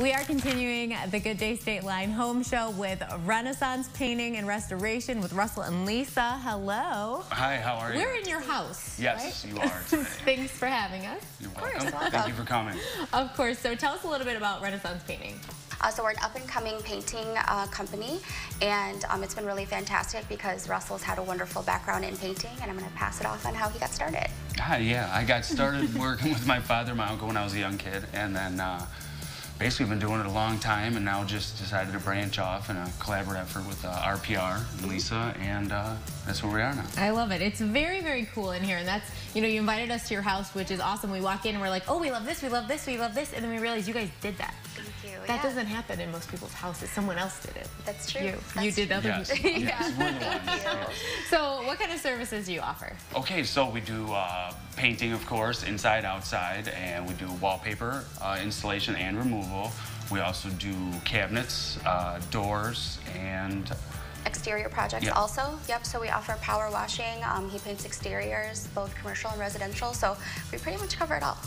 We are continuing the Good Day Stateline Home Show with Renaissance Painting and Restoration with Russell and Lisa. Hello. Hi, how are you? We're in your house. Yes, right? you are today. Thanks for having us. You're Of course, welcome. welcome. Thank you for coming. Of course. So tell us a little bit about Renaissance Painting. Uh, so we're an up-and-coming painting uh, company, and um, it's been really fantastic because Russell's had a wonderful background in painting, and I'm going to pass it off on how he got started. Hi, yeah, I got started working with my father, my uncle when I was a young kid, and then uh, basically been doing it a long time, and now just decided to branch off in a collaborative effort with uh, RPR and Lisa, and uh, that's where we are now. I love it. It's very, very cool in here. And that's, you know, you invited us to your house, which is awesome. We walk in and we're like, oh, we love this, we love this, we love this. And then we realize you guys did that. Thank you. That yeah, doesn't happen in most people's houses. Someone else did it. That's true. You, That's you did other Yes, people. yes, we're the ones. Thank you. yes. So what kind of services do you offer? Okay, so we do uh, painting, of course, inside, outside, and we do wallpaper uh, installation and removal. We also do cabinets, uh, doors, and Exterior projects Yeah. also. Yep. So we offer power washing. Um, he paints exteriors, both commercial and residential. So we pretty much cover it all.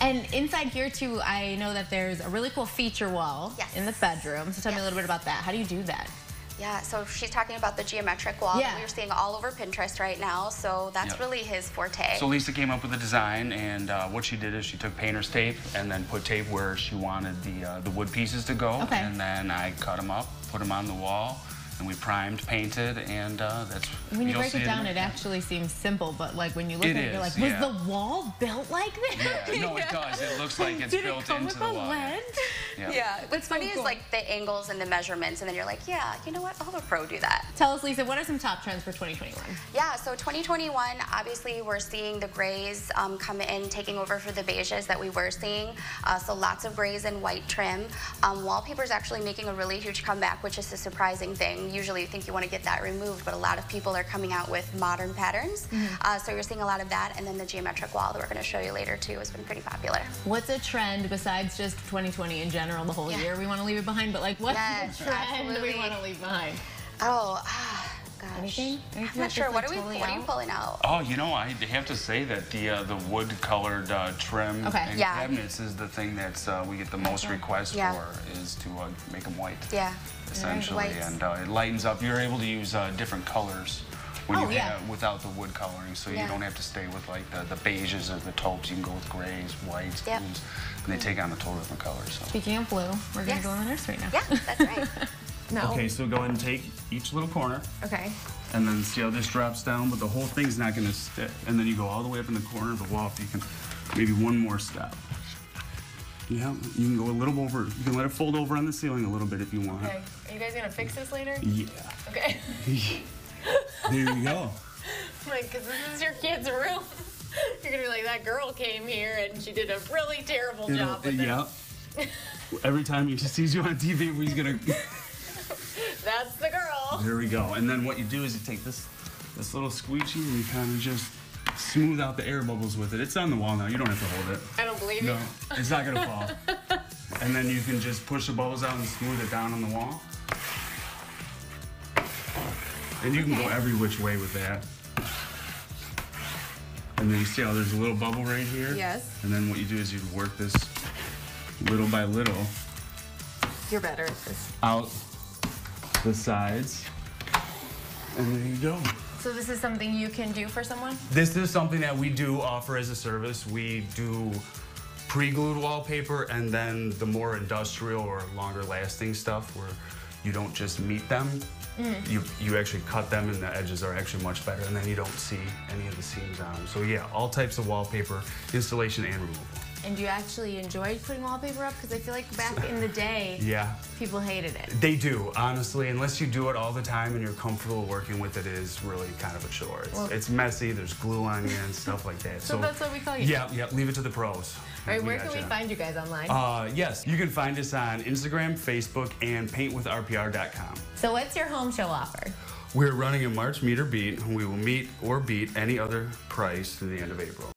And inside here too, I know that there's a really cool feature wall Yes. in the bedroom. So tell me a little bit about that. How do you do that? Yeah, so she's talking about the geometric wall Yeah. that we're seeing all over Pinterest right now. So that's Yep. really his forte. So Lisa came up with the design, and uh, what she did is she took painter's tape and then put tape where she wanted the uh, the wood pieces to go, Okay. and then I cut them up, put them on the wall, and we primed, painted, and uh, that's. When you break it down, in it actually seems simple, but like when you look It at it, you're like, was yeah. the wall built like that? Yeah, no, it does. It looks like it's Did built it come into with the a wall. lens? Yeah. Yeah, what's so funny cool. is like the angles and the measurements, and then you're like, yeah, you know what? I'll have a pro do that. Tell us, Lisa, what are some top trends for 2021? Yeah, so 2021, obviously we're seeing the grays um, come in, taking over for the beiges that we were seeing. Uh, so lots of grays and white trim. Um, wallpaper is actually making a really huge comeback, which is a surprising thing. Usually you think you want to get that removed, but a lot of people are coming out with modern patterns. Uh, so you're seeing a lot of that, and then the geometric wall that we're going to show you later too has been pretty popular. What's a trend besides just 2020 in general, the whole Yeah. year? We want to leave it behind, but like, what's Yes, the trend absolutely. we want to leave behind? Oh, gosh. Anything? Anything I'm not sure. What like, are we? totally what are you out? pulling out? Oh, you know, I have to say that the uh, the wood colored uh, trim Okay. and Yeah. cabinets is the thing that's uh, we get the most Okay. requests Yeah. for is to uh, make them white. Yeah. essentially, Whites. and uh, it lightens up. You're able to use uh, different colors when Oh, you yeah. have without the wood coloring, so you don't have to stay with like the, the beiges or the taupes. You can go with grays, whites, Yep. blues, and they take on a total different color. So. Speaking of blue, we're going to go in the nursery now. Yeah, that's right. No. Okay, so go ahead and take each little corner, Okay. and then see how this drops down, but the whole thing's not going to stick. And then you go all the way up in the corner of the wall. If you can, maybe one more step. Yeah, you can go a little over. You can let it fold over on the ceiling a little bit if you want. Okay. Are you guys going to fix this later? Yeah. Okay. there you go. like, because this is your kid's room. You're going to be like, that girl came here and she did a really terrible job with it. yeah. Every time he sees you on TV, he's gonna. Girl. There we go. And then what you do is you take this this little squeegee and you kind of just smooth out the air bubbles with it. It's on the wall now. You don't have to hold it. I don't believe No, you. it's not gonna fall. And then you can just push the bubbles out and smooth it down on the wall. And you can go every which way with that. And then you see how there's a little bubble right here? Yes. And then what you do is you work this little by little You're better at this. out the sides. And there you go. So this is something you can do for someone? This is something that we do offer as a service. We do pre-glued wallpaper and then the more industrial or longer lasting stuff where you don't just meet them. Mm. You, you actually cut them and the edges are actually much better and then you don't see any of the seams on them. So yeah, all types of wallpaper, installation and removal. And you actually enjoyed putting wallpaper up? Because I feel like back in the day, Yeah, people hated it. They do, honestly. Unless you do it all the time and you're comfortable working with it, it is really kind of a chore. It's, Well- it's messy. There's glue on you and stuff like that. So that's what we call you. Yeah, yeah. Leave it to the pros. All right, where got can we find you guys online? Uh, yes, you can find us on Instagram, Facebook, and paintwithrpr.com. so what's your home show offer? We're running a March meet or beat. We will meet or beat any other price through the end of April.